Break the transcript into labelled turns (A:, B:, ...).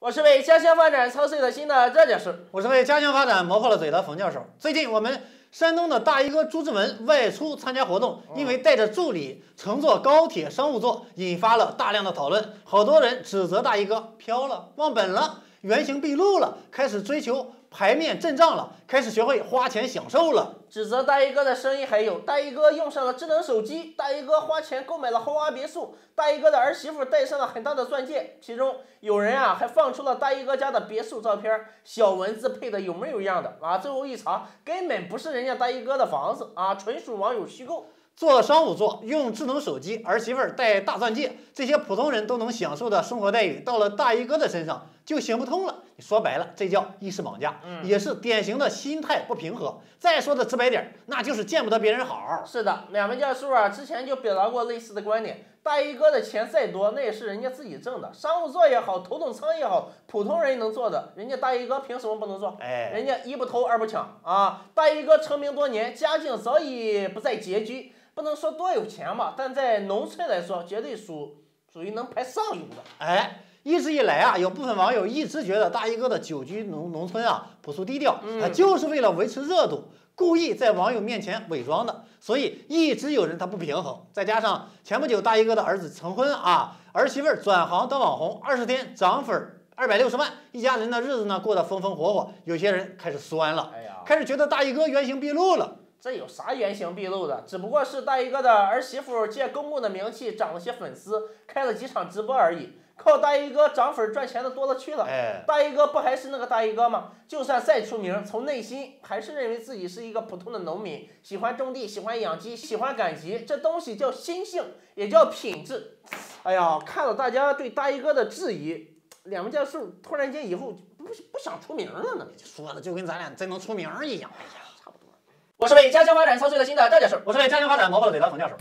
A: 我是为家乡发展操碎了心的赵教授。
B: 我是为家乡发展磨破了嘴的冯教授。最近我们山东的大衣哥朱之文外出参加活动，因为带着助理乘坐高铁商务座，引发了大量的讨论。好多人指责大衣哥飘了、忘本了、原形毕露了，开始追求牌面阵仗了，开始学会花钱享受了。
A: 指责大衣哥的声音还有大衣哥用上了智能手机，大衣哥花钱购买了豪华别墅，大衣哥的儿媳妇戴上了很大的钻戒。其中有人啊还放出了大衣哥家的别墅照片，小文字配的有模有样的啊。最后一查，根本不是人家大衣哥的房子啊，纯属网友虚构。
B: 坐商务座，用智能手机，儿媳妇戴大钻戒，这些普通人都能享受的生活待遇，到了大衣哥的身上就行不通了。你说白了，这叫意识绑架，也是典型的心态不平和。再说的直白点，那就是见不得别人好。
A: 是的，两位教授啊，之前就表达过类似的观点。大衣哥的钱再多，那也是人家自己挣的，商务座也好，头等舱也好，普通人能坐的，人家大衣哥凭什么不能坐？
B: 哎，
A: 人家一不偷二不抢啊！大衣哥成名多年，家境早已不再拮据。不能说多有钱吧，但在农村来说，绝对属属于能排上游的。
B: 哎，一直以来啊，有部分网友一直觉得大衣哥的久居农农村啊，朴素低调，他就是为了维持热度，故意在网友面前伪装的。所以一直有人他不平衡。再加上前不久大衣哥的儿子成婚啊，儿媳妇转行当网红，二十天涨粉二百六十万，一家人的日子呢过得风风火火。有些人开始酸了，
A: 哎呀，
B: 开始觉得大衣哥原形毕露了。
A: 这有啥原形毕露的？只不过是大衣哥的儿媳妇借公公的名气涨了些粉丝，开了几场直播而已。靠大衣哥涨粉赚钱的多了去了。
B: 哎，
A: 大衣哥不还是那个大衣哥吗？就算再出名，从内心还是认为自己是一个普通的农民，喜欢种地，喜欢养鸡，喜欢赶集。这东西叫心性，也叫品质。哎呀，看到大家对大衣哥的质疑，两位教授突然间以后不不想出名了呢？
B: 说的就跟咱俩真能出名一样。哎呀。
A: 差不多我是为家乡发展操碎了心的赵教授，
B: 我是为家乡发展磨破了嘴的冯教授。